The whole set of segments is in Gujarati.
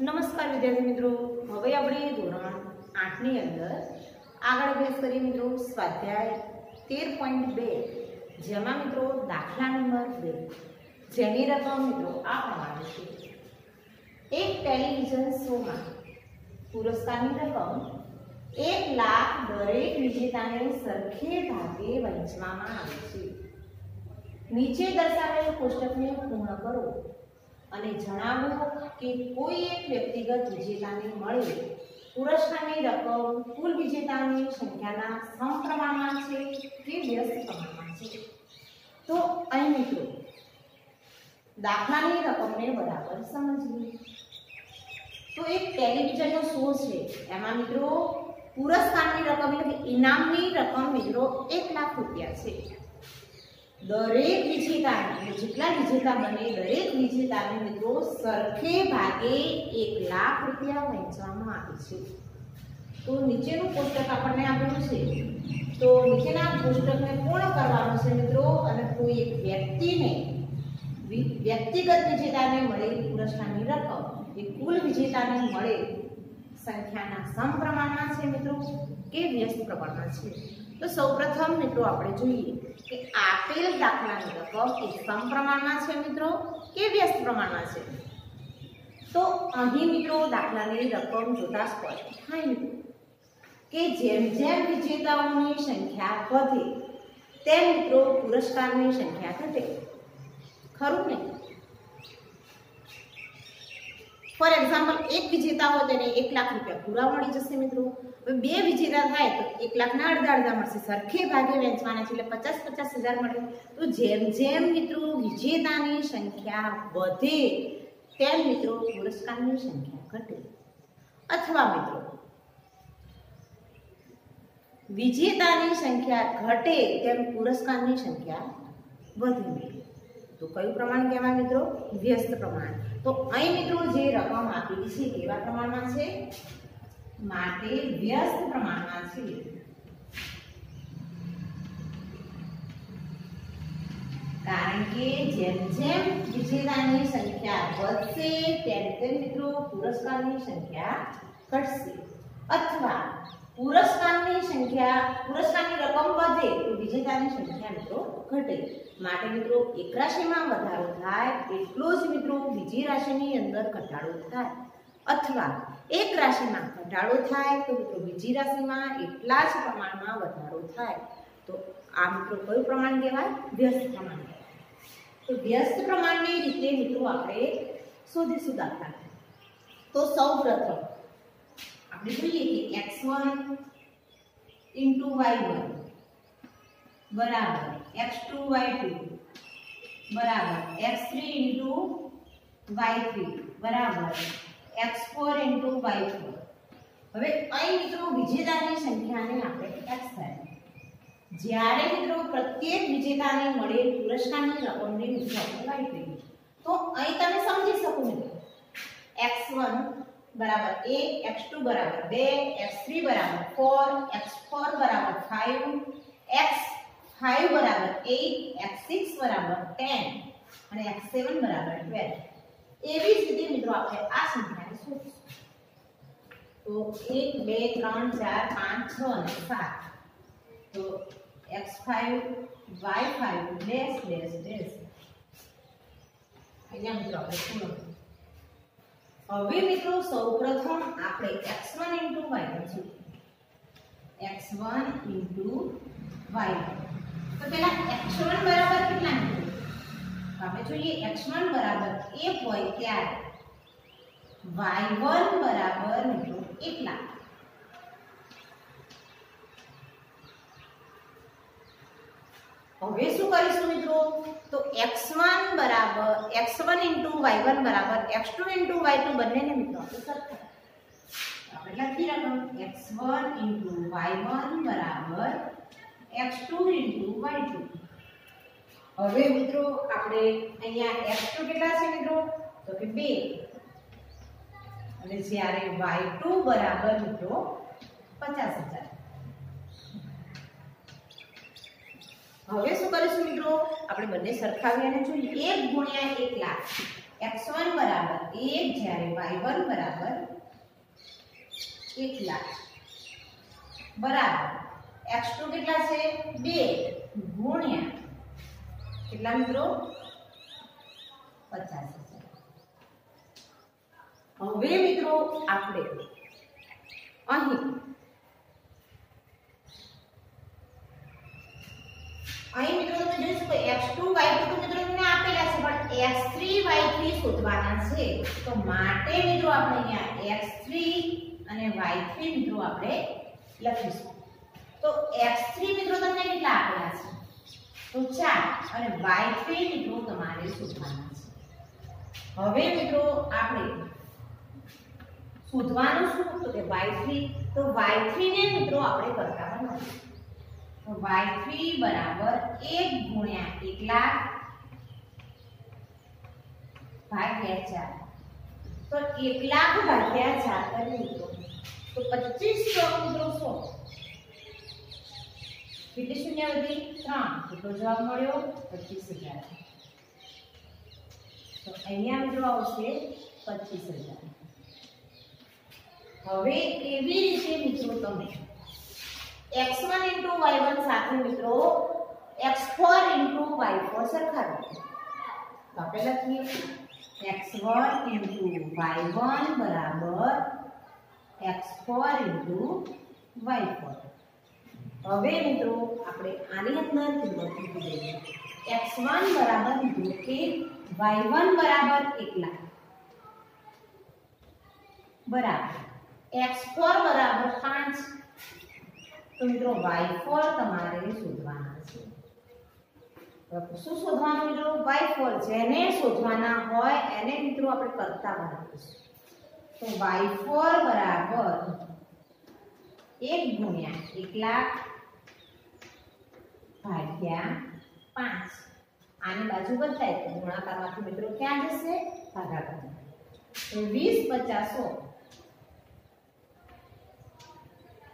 નમસ્કાર વિદ્યાર્થી મિત્રો. હવે આપણે ધોરણ આઠની અંદર આગળ અભ્યાસ કરીએ મિત્રો. સ્વાધ્યાય તેર પોઈન્ટ બે. જેમાં મિત્રો દાખલા નંબર બે. જેની રકમ મિત્રો આ પ્રમાણે છે. એક ટેલિવિઝન શોમાં પુરસ્કારની રકમ એક લાખ દરેક વિજેતાને સરખે ભાગે વહેંચવામાં આવે છે. નીચે દર્શાવેલ કોષ્ટકને પૂર્ણ કરો. અને જણાવો કે કોઈ એક વ્યક્તિગત વિજેતાને મળે. પુરસ્કારની રકમ કુલ વિજેતાની સંખ્યાના સમપ્રમાણમાં છે કે વ્યસ્ત પ્રમાણમાં છે? તો અહીં મિત્રો, દાખલાની રકમને બરાબર સમજવી તો એક ટેલિવિઝનનો શો છે. એમાં મિત્રો, પુરસ્કારની રકમ એટલે ઇનામની રકમ મિત્રો એક લાખ રૂપિયા છે. દરેક વિજેતા જેટલા વિજેતા બને, દરેક વિજેતાને મિત્રો સરખે ભાગે એક લાખ રૂપિયા વહેંચવામાં આવે છે. તો નીચેનું કોષ્ટક આપણને આપેલું છે. તો નીચેના કોષ્ટકને પૂર્ણ કરવાનું છે મિત્રો, અને કોઈ એક વ્યક્તિને વ્યક્તિગત વિજેતાને મળેલી પુરસ્કારની રકમ, એ કુલ વિજેતાને મળે સંખ્યાના સમપ્રમાણમાં છે મિત્રો, કે વ્યસ્ત પ્રમાણમાં છે. તો સૌપ્રથમ મિત્રો આપણે જોઈએ કે આપેલ દાખલાની રકમ એ સમપ્રમાણમાં છે મિત્રો કે વ્યસ્ત પ્રમાણમાં છે? તો અહીં મિત્રો દાખલાની રકમ જોતા સ્પષ્ટ થાય કે જેમ જેમ વિજેતાઓની સંખ્યા વધે, તેમ મિત્રો પુરસ્કારની સંખ્યા ઘટે. ખરું ને ફોર એક્ઝામ્પલ એક વિજેતા હોય તેને એક લાખ રૂપિયા પૂરા મળી જશે મિત્રો. હવે બે વિજેતા થાય તો એક લાખના અડધા અડધા મળશે. સરખે ભાગે વહેંચવાના છે એટલે પચાસ પચાસ હજાર મળે. તો જેમ જેમ મિત્રો વિજેતાની સંખ્યા વધે, તેમ મિત્રો પુરસ્કારની સંખ્યા ઘટે. અથવા મિત્રો, વિજેતાની સંખ્યા ઘટે, તેમ પુરસ્કારની સંખ્યા વધે. તો કયું પ્રમાણ કહેવાય મિત્રો? વ્યસ્ત પ્રમાણ. તો અહીં મિત્રો જે રકમ આપેલી છે કેવા પ્રમાણમાં છે? માટે વ્યસ્ત પ્રમાણમાં છે. કારણ કે જેમ જેમ વિજેતાની સંખ્યા વધશે, તેમ તેમ મિત્રો પુરસ્કારની સંખ્યા ઘટશે. અથવા પુરસ્કારની સંખ્યા પુરસ્કારની રકમ વધે તો વિજેતાની સંખ્યા મિત્રો ઘટે. માટે મિત્રો એક રાશિમાં વધારો થાય એટલો જ મિત્રો બીજી રાશિની અંદર ઘટાડો થાય. અથવા એક રાશિમાં ઘટાડો થાય તો મિત્રો બીજી રાશિમાં એટલા જ પ્રમાણમાં વધારો થાય. તો આ મિત્રો કયું પ્રમાણ કહેવાય? વ્યસ્ત પ્રમાણ કહેવાય. તો વ્યસ્ત પ્રમાણની રીતે મિત્રો આપણે શોધીશું દાખલા તો સૌ પ્રથમ આપણે જોઈએ કે x1 ઇન્ટુ y1 બરાબર. x2 y2 બરાબર. એક્સ થ્રી ઇન્ટુ y3 બરાબર. એક્સ ફોર ઇન્ટુ y4 હવે અહીં મિત્રો વિજેતાની સંખ્યાને આપણે એક્સ થાય. જ્યારે મિત્રો પ્રત્યેક વિજેતાને મળેલ પુરસ્કારની રકમની આપણે વાય થઈ તો અહીં તમે સમજી શકો મિત્રો. x1 બરાબર 1 x2 બરાબર 2 x3 બરાબર 4 x4 બરાબર 5 x5 બરાબર 8 x6 બરાબર 10 અને x7 બરાબર 12 એવી જ રીતે મિત્રો આપણે આ સંખ્યાને શોધીશું તો 1 2 3 4 5 6 અને 7 તો x5 y5 dash dash dash અહીંયા મિત્રો આપણે શું લખીશું હવે મિત્રો સૌપ્રથમ આપણે x1 y લખીશું x1 y તો પહેલા x1 બરાબર કેટલા નીકળે? આપણે જોઈએ x1 બરાબર 1 હોય ત્યારે y1 બરાબર મિત્રો એટલા હવે શું કરીશું મિત્રો? તો x1 બરાબર x1 y1 બરાબર x2 y2 બંનેને મિત્રો આપણે સરખા આપણે લખી રાખો x1 y1 બરાબર x2 y2 હવે મિત્રો આપણે અહીંયા x2 કેટલા છે મિત્રો? તો કે 2 અને જ્યારે y2 બરાબર મિત્રો 50000 હવે શું કરીશું મિત્રો? આપણે બંને સરખાવી જોઈએ. 1 ગુણ્યા 1 લાખ. x1 બરાબર એક જ્યારે વાય બરાબર એક લાખ. બરાબર. એક્સ કેટલા છે? બે. ગુણ્યા. કેટલા મિત્રો? પચાસ હવે મિત્રો આપણે અહીં અહીં મિત્રો તમે જોઈ શકો x2 y2 તો મિત્રો તમને આપેલા છે, પણ x3 y3 શોધવાના છે. તો માટે મિત્રો આપણે અહીંયા x3 અને y3 મિત્રો આપણે લખીશું. તો x3 મિત્રો તમને કેટલા આપેલા છે? તો 4 અને y3 મિત્રો તમારે શોધવાના છે. હવે મિત્રો આપણે શોધવાનું શું? તો કે y3 તો y3 ને મિત્રો આપણે કરતા બનાવીશું તો y3 બરાબર 1 ગુણ્યા 1 લાખ ભાગ્યા 4 તો 1 લાખ ભાગ્યા 4 કરી મિત્રો તો 2500 મિત્રો સો. કેટલી શૂન્ય વધી? 3 કેટલો જવાબ મળ્યો? 25000 તો અહીંયા મિત્રો આવશે 25000 હવે એવી રીતે મિત્રો તમે? X1 y1 સાથે મિત્રો x4 y4 સરખાવો તો આપણે લખીએ x1 y1 બરાબર x4 y4 હવે મિત્રો, આપણે આની અંદર કિંમત મૂકી દઈએ. X1 બરાબર લીધું કે y1 બરાબર 1 લાખ બરાબર x4 બરાબર 5 તો મિત્રો y4 તમારે શોધવાના છે. શું શોધવાનું મિત્રો? Y4 જેને શોધવાના હોય, એને મિત્રો આપણે કરતા બનાવીશું. તો y4 બરાબર 1 ગુણ્યા 1 લાખ ભાગ્યા 5 આની બાજુ બતાય તો ગુણાકારમાંથી મિત્રો ક્યાં જશે? ભાગાકાર. તો 20 50 100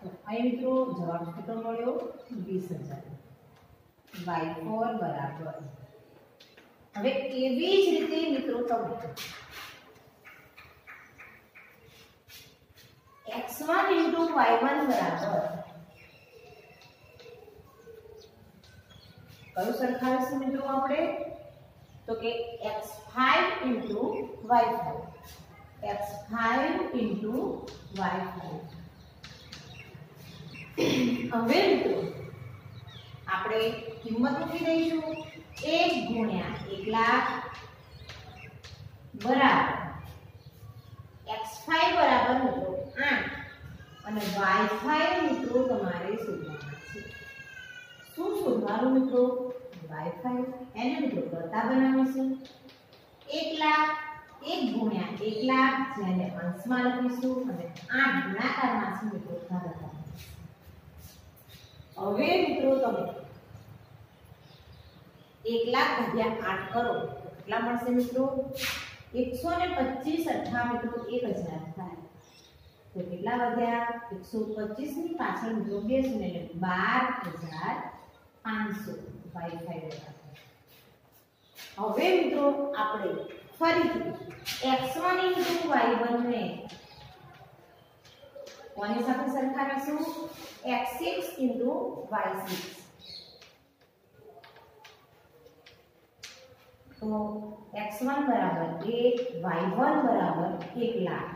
તો અહીં મિત્રો જવાબ કેટલો મળ્યો? વીસ હજાર. વાય ફોર બરાબર. હવે એવી જ રીતે મિત્રો તમે x one into y one બરાબર. કયું સરખાવીશું મિત્રો આપણે? તો કે x five into y five. X five into y five. હવે મિત્રો આપણે કિંમત મૂકી દઈશું. એક ગુણ્યા એક લાખ બરાબર. x5 બરાબર મિત્રો આઠ. અને y5 મિત્રો તમારે શોધવાના છે. શું શોધવાનું મિત્રો? Y five. એને મિત્રો કરતા બનાવીશું. એક લાખ, એક ગુણ્યા એક લાખ, જેને અંશમાં લખીશું. અને આઠ ગુણાકારમાં છે મિત્રો ભાગાકાર હવે મિત્રો તમે એક લાખ ભાગ્યા આઠ કરો, કેટલા મળશે મિત્રો? એકસો ને પચીસ અઠા મિત્રો, એક હજાર થાય. તો કેટલા વધ્યા? એકસો પચીસની પાછળ મિત્રો બે એટલે બાર હજાર પાંચસો. ફાઈવ ફાઈવ હવે મિત્રો આપણે ફરીથી x one into y one ને કોની સાથે સરખાવીશું x6 into y6 તો x1 બરાબર 1 y1 બરાબર 1 લાખ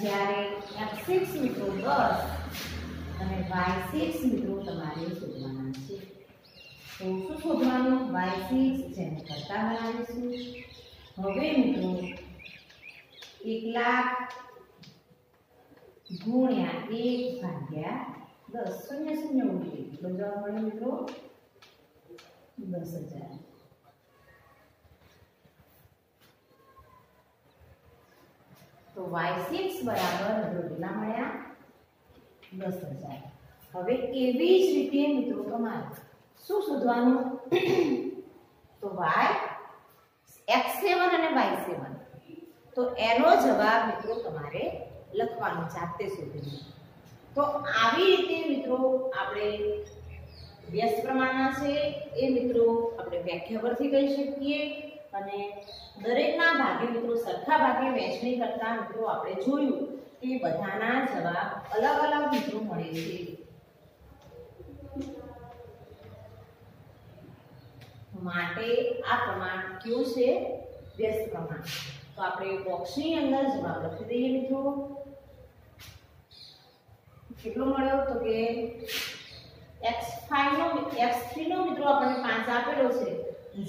જ્યારે x6 મિત્રો 10 અને y6 મિત્રો તમારે શોધવાના છે। તો શું શોધવાનું? Y6 જેને કરતા બનાવીશું હવે મિત્રો એક લાખ ગુણ્યા એક ભાગ્યા દસ. શૂન્ય શૂન્ય ઉડી જવાબ મળ્યો મિત્રો. દસ હજાર. તો વાય સિક્સ બરાબર કેટલા મળ્યા? દસ હજાર. હવે એવી જ રીતે મિત્રો તમારે શું શોધવાનું? તો વાય એક્સ સેવન અને વાય સેવન. તો એનો જવાબ મિત્રો તમારે લખવાનો જાતે શોધીને તો આવી રીતે મિત્રો આપણે વ્યસ્ત પ્રમાણમાં છે એ મિત્રો આપણે વ્યાખ્યા પરથી કહી શકીએ અને દરેકના ભાગે મિત્રો સરખા ભાગે વહેંચણી કરતા મિત્રો આપણે જોયું કે બધાના જવાબ અલગ અલગ મિત્રો મળે છે. માટે આ પ્રમાણ કયું છે? વ્યસ્ત પ્રમાણ. આપણે બોક્સની અંદર જવાબ લખી દઈએ મિત્રો. કેટલો મળ્યો? તો કે x5 નો x3 નો મિત્રો આપણને 5 આપેલો છે.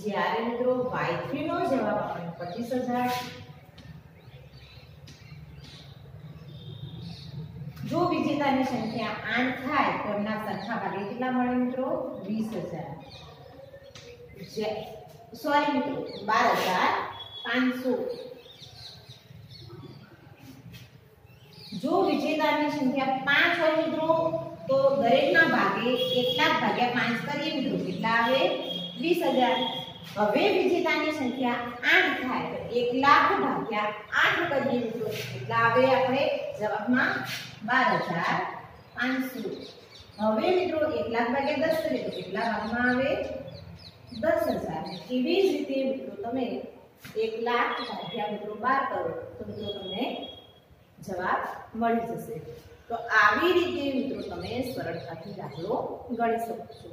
જ્યારે મિત્રો y3 નો જવાબ આપણને 25000 જો વિજેતાની સંખ્યા 8 થાય, તો એમના સરખા ભાગે કેટલા મળે મિત્રો? 20000 સોરી મિત્રો 12500 જો વિજેતાની સંખ્યા 5 હોય મિત્રો, તો દરેકના ભાગે 1 લાખ ભાગ્યા 5 કરીએ મિત્રો. કેટલા આવે? 20000 હવે વિજેતાની સંખ્યા 8 થાય, તો 1 લાખ ભાગ્યા 8 કરીએ મિત્રો. કેટલા આવે આપણે? જવાબમાં 12500 હવે મિત્રો 1 લાખ ભાગ્યા 10 કરીએ, તો કેટલા ભાગમાં આવે? 10000 એવી જ રીતે મિત્રો તમે 1 લાખ ભાગ્યા મિત્રો 12 કરો. તો મિત્રો તમને જવાબ મળી જશે. તો આવી રીતે મિત્રો તમે સરળતાથી દાખલો ગણી શકો છો.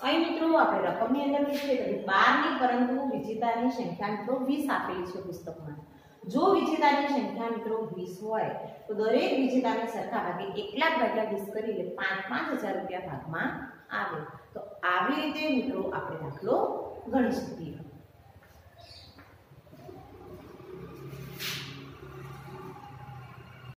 અહીં મિત્રો આપણે રકમની અંદર પૂછીએ તો 12 પરંતુ વિજેતાની સંખ્યા મિત્રો વીસ આપેલી છે પુસ્તકમાં. જો વિજેતાની સંખ્યા મિત્રો વીસ હોય, તો દરેક વિજેતાને સરખા ભાગે એક લાખ ભાગ્યા વીસ કરી એટલે 5 5000 રૂપિયા ભાગમાં આવે. તો આવી રીતે મિત્રો આપણે દાખલો ગણી શકીએ.